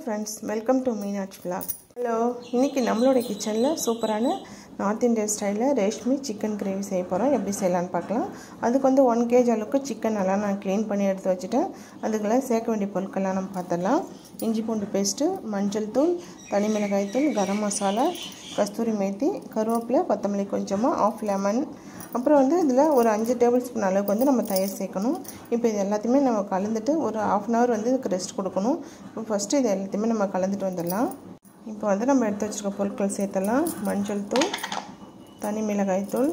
Friends welcome to Meenakshi vlog. Hello இன்றைக்கி நம்மளோட கிச்சனில் சூப்பரான நார்த் இந்தியன் ஸ்டைலில் ரேஷ்மி சிக்கன் கிரேவி செய்ய போகிறோம் எப்படி செய்யலான்னு பார்க்கலாம். அதுக்கு வந்து ஒன் கேஜ் அளவுக்கு சிக்கன் நல்லா நான் க்ளீன் பண்ணி எடுத்து வச்சுட்டேன். அதுக்கெல்லாம் சேர்க்க வேண்டிய பொருட்கள்லாம் நம்ம பார்த்துடலாம். இஞ்சி பூண்டு பேஸ்ட்டு மஞ்சள் தூள் தனி மிளகாய் தூள் கரம் மசாலா கஸ்தூரி மேத்தி கருவேப்பிலை கொத்தமல்லி கொஞ்சமாக ஆஃப் லெமன் அப்புறம் வந்து இதில் ஒரு அஞ்சு டேபிள் ஸ்பூன் அளவுக்கு வந்து நம்ம தயிர் சேர்க்கணும். இப்போ இது எல்லாத்தையுமே நம்ம கலந்துட்டு ஒரு ஆஃப் அன் ஹவர் வந்து இதுக்கு ரெஸ்ட் கொடுக்கணும். இப்போ ஃபஸ்ட்டு இது எல்லாத்தையுமே நம்ம கலந்துட்டு வந்துடலாம். இப்போ வந்து நம்ம எடுத்து வச்சுருக்க பொருட்கள் சேர்த்தலாம் மஞ்சள் தூள் தனி மிளகாய் தூள்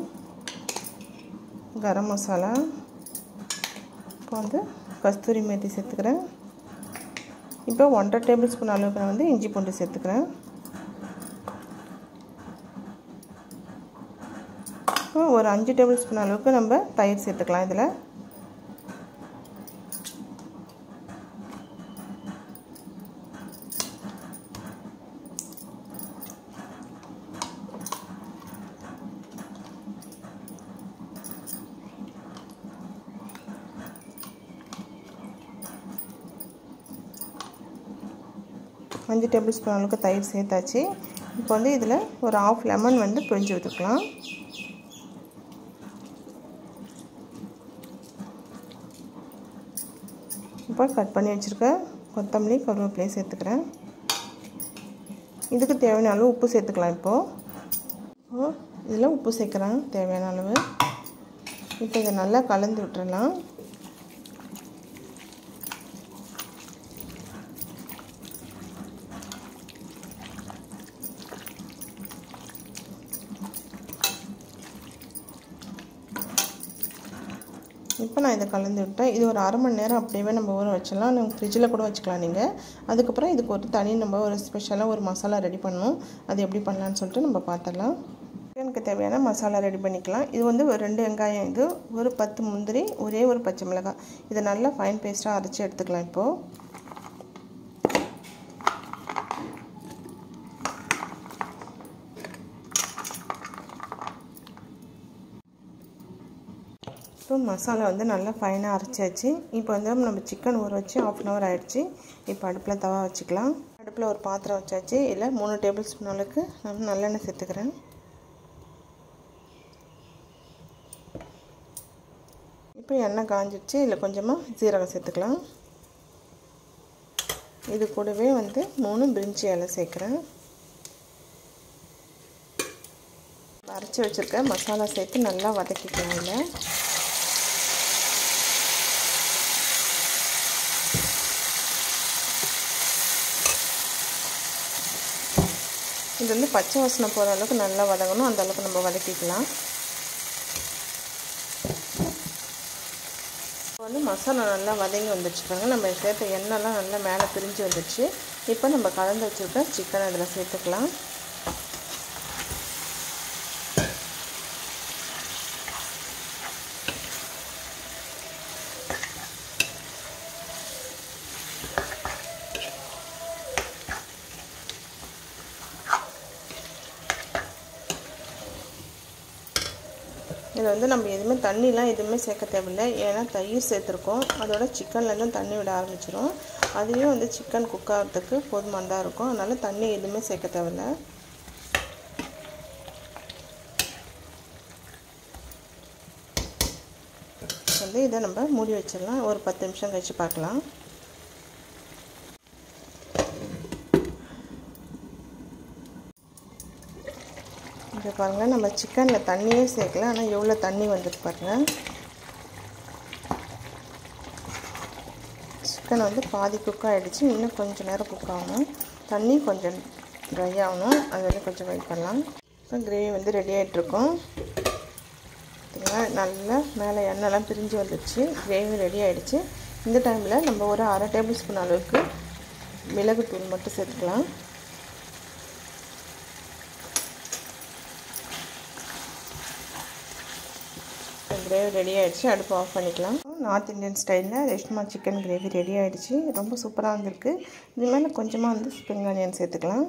கரம் மசாலா. இப்போ வந்து கஸ்தூரி மேத்தி சேர்த்துக்கிறேன். இப்போ ஒன்றரை டேபிள் ஸ்பூன் அளவுக்கு நான் வந்து இஞ்சி பூண்டு சேர்த்துக்கிறேன். ஒரு அஞ்சு டேபிள் ஸ்பூன் அளவுக்கு நம்ம தயிர் சேர்த்துக்கலாம் இதில். அஞ்சு டேபிள் ஸ்பூன் அளவுக்கு தயிர் சேர்த்தாச்சு. இப்போ வந்து இதில் ஒரு ஆஃப் லெமன் வந்து பிழிஞ்சு விட்டுக்கலாம். இப்போ கட் பண்ணி வச்சுருக்க கொத்தமல்லி கருவேப்பிலையை சேர்த்துக்கிறேன். இதுக்கு தேவையான அளவு உப்பு சேர்த்துக்கலாம் இப்போது இதில் உப்பு சேர்க்குறேன் தேவையான அளவு. இப்போ இதை நல்லா கலந்து விட்டுறலாம். இப்போ நான் இதை கலந்து விட்டேன். இது ஒரு அரை மணி நேரம் அப்படியே நம்ம ஊற வச்சிடலாம். நம்ம ஃப்ரிட்ஜில் கூட வச்சுக்கலாம் நீங்கள் அதுக்கப்புறம் இதுக்கு ஒரு தனி நம்ம ஒரு ஸ்பெஷலாக ஒரு மசாலா ரெடி பண்ணணும். அது எப்படி பண்ணலான்னு சொல்லிட்டு நம்ம பார்த்துடலாம் சிக்கனுக்கு தேவையான மசாலா ரெடி பண்ணிக்கலாம். இது வந்து ஒரு ரெண்டு வெங்காயம் இது ஒரு பத்து முந்திரி ஒரே ஒரு பச்சை மிளகாய். இதை நல்லா ஃபைன் பேஸ்ட்டாக அரைச்சி எடுத்துக்கலாம் இப்போது இப்போ மசாலா வந்து நல்லா ஃபைனாக அரைச்சாச்சு. இப்போ வந்து நம்ம சிக்கன் ஊற வச்சு ஆஃப் அன் ஹவர் ஆகிடுச்சு இப்போ அடுப்பில் தவா வச்சுக்கலாம். அடுப்பில் ஒரு பாத்திரம் வச்சாச்சு. இல்லை மூணு டேபிள் ஸ்பூன் அளவுக்கு நான் நல்லெண்ணெய் சேர்த்துக்கிறேன். இப்போ எண்ணெய் காஞ்சிடுச்சு இல்லை கொஞ்சமாக சீரகம் சேர்த்துக்கலாம். இது கூடவே வந்து மூணு பிரிஞ்சி இலை சேர்க்குறேன். அரைச்சி வச்சுருக்க மசாலா சேர்த்து நல்லா வதக்கிக்கலாம் இல்லை இது வந்து பச்சை வாசனை போகிற அளவுக்கு நல்லா வதங்கணும். அந்த அளவுக்கு நம்ம வதக்கிக்கலாம். இப்போ வந்து மசாலா நல்லா வதங்கி வந்துடுச்சு பாருங்க. நம்ம சேர்த்த எண்ணெய்லாம் நல்லா மேலே பிரிஞ்சு வந்துடுச்சு இப்போ நம்ம கலந்து வச்சுருக்க சிக்கன் அதில் சேர்த்துக்கலாம். இதில் வந்து நம்ம எதுவுமே தண்ணிலாம் எதுவுமே சேர்க்க தேவையில்லை. ஏன்னா தயிர் சேர்த்துருக்கோம். அதோட சிக்கன்லேருந்து தண்ணி விட ஆரம்பிச்சிடும் அதையும் வந்து சிக்கன் குக் ஆகிறதுக்கு போதுமானதாக இருக்கும். அதனால் தண்ணி எதுவுமே சேர்க்க தேவையில்லை. வந்து இதை நம்ம மூடி வச்சிடலாம். ஒரு பத்து நிமிஷம் கழித்து பார்க்கலாம். வந்திருக்கு பாருங்கள் நம்ம சிக்கனில் தண்ணியே சேர்க்கல. ஆனால் எவ்வளோ தண்ணி வந்துட்டு பாருங்கள் சிக்கன் வந்து பாதி குக் ஆகிடுச்சு இன்னும் கொஞ்சம் நேரம் குக் ஆகணும். தண்ணி கொஞ்சம் ட்ரை ஆகணும். அது வந்து கொஞ்சம் வெயிட் பண்ணலாம். இப்போ கிரேவி வந்து ரெடி ஆகிட்ருக்கோம் நல்லா மேலே எண்ணெய்லாம் பிரிஞ்சு வந்துடுச்சு கிரேவி ரெடி ஆகிடுச்சு இந்த டைமில் நம்ம ஒரு அரை டேபிள் ஸ்பூன் அளவுக்கு மிளகுத்தூள் மட்டும் சேர்த்துக்கலாம். கிரேவி ரெடி ஆகிடுச்சு அடுப்பு ஆஃப் பண்ணிக்கலாம். நார்த் இந்தியன் ஸ்டைலில் ரெஷ்மா சிக்கன் கிரேவி ரெடி ஆகிடுச்சு ரொம்ப சூப்பராக வந்திருக்கு. இது மேலே கொஞ்சமாக வந்து ஸ்ப்ரிங் ஆனியன் சேர்த்துக்கலாம்.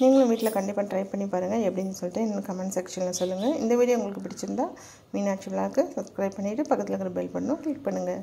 நீங்களும் வீட்டில் கண்டிப்பாக ட்ரை பண்ணி பாருங்கள் எப்படின்னு சொல்லிட்டு எனக்கு கமெண்ட் செக்ஷனில் சொல்லுங்கள் இந்த வீடியோ உங்களுக்கு பிடிச்சிருந்தா மீனாட்சி விழாக்கு சப்ஸ்கிரைப் பண்ணிவிட்டு பக்கத்தில் இருக்கிற பெல் பட்டனும் கிளிக் பண்ணுங்கள்